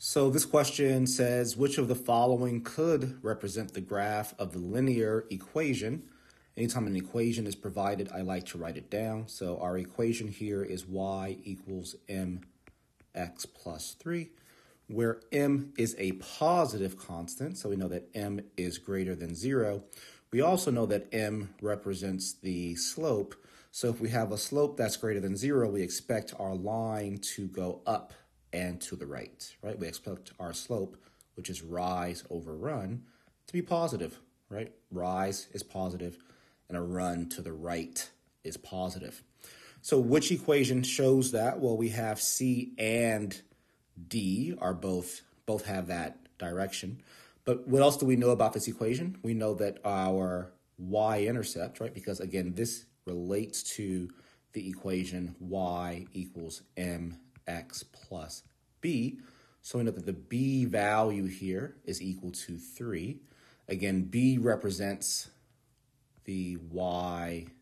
So this question says, which of the following could represent the graph of the linear equation? Anytime an equation is provided, I like to write it down. So our equation here is y equals mx plus 3, where m is a positive constant. So we know that m is greater than 0. We also know that m represents the slope. So if we have a slope that's greater than 0, we expect our line to go up and to the right, right? We expect our slope, which is rise over run, to be positive, right? Rise is positive, and a run to the right is positive. So which equation shows that? Well, we have C and D are both both have that direction. But what else do we know about this equation? We know that our y-intercept, right? Because again, this relates to the equation y equals m x plus b. So we know that the b value here is equal to 3. Again, b represents the y-intercept.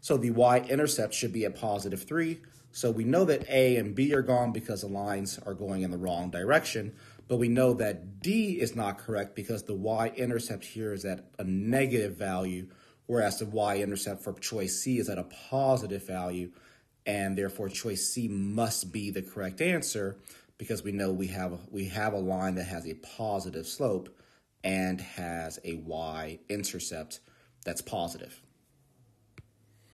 So the y-intercept should be a positive 3. So we know that a and b are gone because the lines are going in the wrong direction. But we know that d is not correct because the y-intercept here is at a negative value, whereas the y-intercept for choice C is at a positive value and therefore choice C must be the correct answer because we know we have we have a line that has a positive slope and has a y-intercept that's positive.